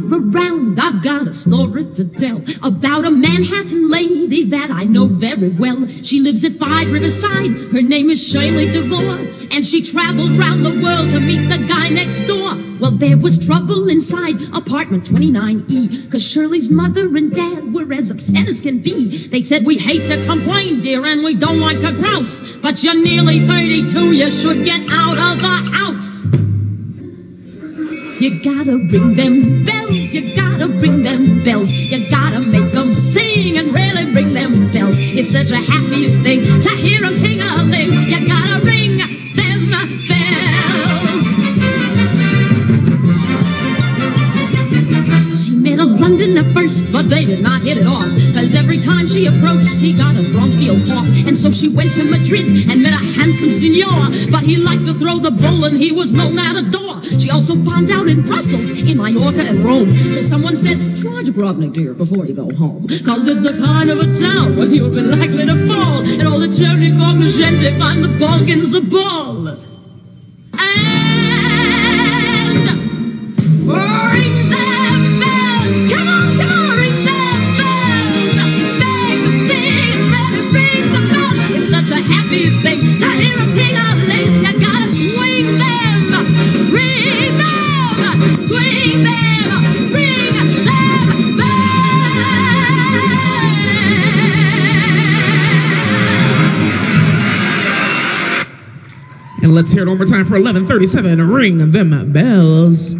gather around. I've got a story to tell about a Manhattan lady that I know very well. She lives at Five Riverside. Her name is Shirley DeVore. And she traveled round the world to meet the guy next door. Well, there was trouble inside apartment 29E. Cause Shirley's mother and dad were as upset as can be. They said, We hate to complain, dear, and we don't like to grouse. But you're nearly 32, you should get out of the house. You gotta ring them bells, you gotta ring them bells, you gotta make them sing and really ring them bells. It's such a happy thing to hear them ting-a-ling. You gotta She met a Londoner first, but they did not hit it off. Cause every time she approached, he got a bronchial cough. And so she went to Madrid and met a handsome senor. But he liked to throw the bull and he was no matador. She also found out in Brussels, in Mallorca and Rome. So someone said, try Dubrovnik, dear, before you go home. Cause it's the kind of a town where you'll be likely to fall. And all the Cherny gente find the Balkans a ball. And let's hear it one more time for 1137. Ring them bells.